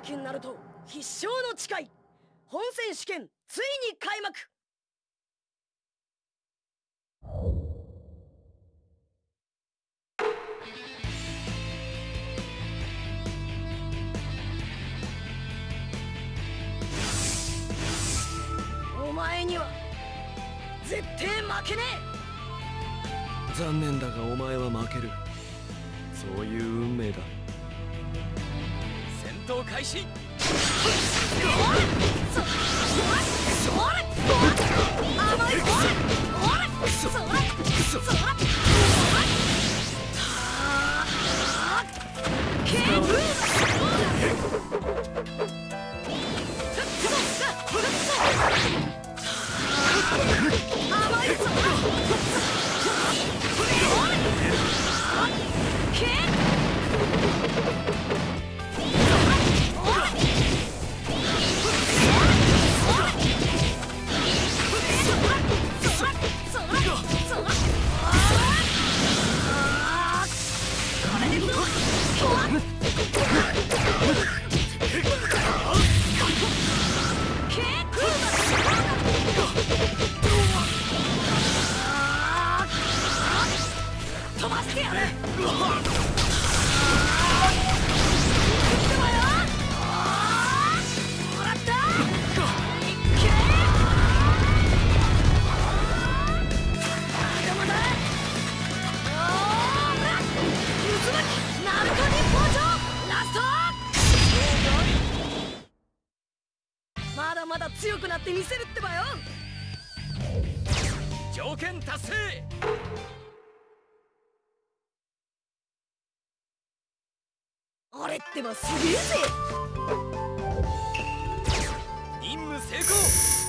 秋になると必勝の誓い本選手権ついに開幕。お前には絶対負けねえ。残念だがお前は負ける。戦闘開始まだまだ強くなってみせるってばよ。条件達成。あれってばすげえぜ。任務成功。